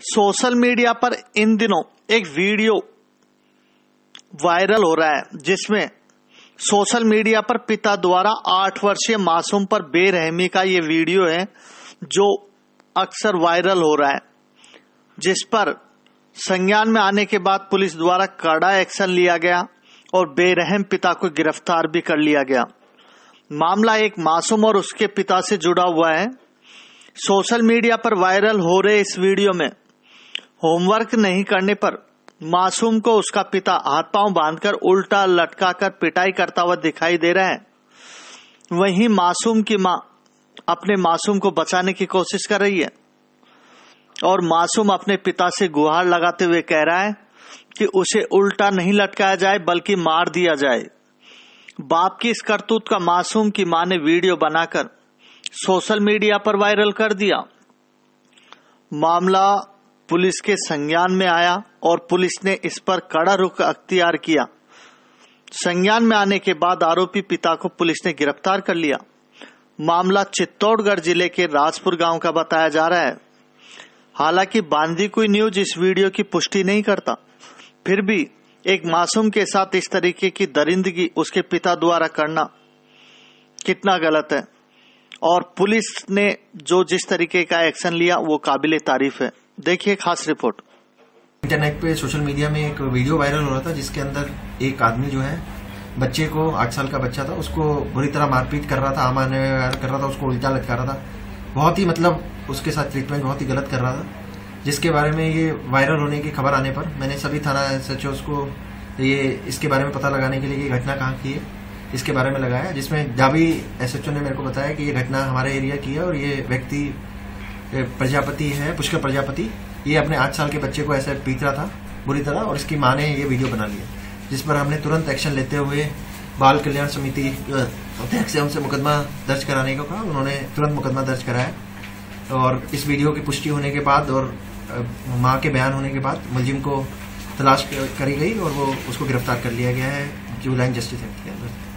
Social media पर इन दिनों एक वीडियो वायरल हो रहा है, जिसमें सोशल मीडिया पर पिता द्वारा आठ वर्षीय मासूम पर बेरहमी का ये वीडियो है, जो अक्सर वायरल हो रहा है, जिस पर संज्ञान में आने के बाद पुलिस द्वारा कड़ा एक्शन लिया गया और बेरहम पिता को गिरफ़्तार भी कर लिया गया। मामला एक मासूम और उसके पिता से जुड़ा हुआ है। सोशल मीडिया पर वायरल हो रहे इस वीडियो में होमवर्क नहीं करने पर मासूम को उसका पिता हाथ पाँव बांधकर उल्टा लटका कर पिटाई करता हुआ दिखाई दे रहा है। वहीं मासूम की माँ अपने मासूम को बचाने की कोशिश कर रही है और मासूम अपने पिता से गुहार लगाते हुए कह रहा है कि उसे उल्टा नहीं लटकाया जाए, बल्कि मार दिया जाए। बाप की इस करतूत का मासूम की माँ ने वीडियो बनाकर सोशल मीडिया पर वायरल कर दिया। मामला पुलिस के संज्ञान में आया और पुलिस ने इस पर कड़ा रुख अख्तियार किया। संज्ञान में आने के बाद आरोपी पिता को पुलिस ने गिरफ़्तार कर लिया। मामला चित्तौड़गढ़ ज़िले के राजपुर गाँव का बताया जा रहा है। हालाँकि बांदी कोई न्यूज़ इस वीडियो की पुष्टि नहीं करता। फिर भी एक मासूम के साथ इस तरीके की दरिंदगी उसके पिता द्वारा करना कितना गलत है। और पुलिस ने जो जिस तरीके का एक्शन लिया, वो काबिल तारीफ़ है। देखिए खास रिपोर्ट। इंटरनेट पे सोशल मीडिया में एक वीडियो वायरल हो रहा था, जिसके अंदर एक आदमी जो है, बच्चे को आठ साल का बच्चा था, उसको बुरी तरह मारपीट कर रहा था आमाने कर रहा था, उसको उल्टा लटका रहा था। बहुत ही मतलब उसके साथ ट्रीटमेंट बहुत ही गलत कर रहा था। जिसके बारे में ये वायरल होने की खबर आने पर मैंने सभी थाना एस को ये इसके बारे में पता लगाने के लिए ये घटना कहाँ की है, इसके बारे में लगाया, जिसमें जाबी एसएचओ ने मेरे को बताया कि ये घटना हमारे एरिया की है और ये व्यक्ति प्रजापति है, पुष्कर प्रजापति। ये अपने आठ साल के बच्चे को ऐसे पीट रहा था, बुरी तरह, और इसकी माँ ने ये वीडियो बना लिया, जिस पर हमने तुरंत एक्शन लेते हुए बाल कल्याण समिति अध्यक्ष से हमसे मुकदमा दर्ज कराने को कहा। उन्होंने तुरंत मुकदमा दर्ज कराया, और इस वीडियो की पुष्टि होने के बाद और माँ के बयान होने के बाद मुलजिम को तलाश करी गई और वो उसको गिरफ़्तार कर लिया गया है जुलाइन जस्टिस एक्ट के अंदर।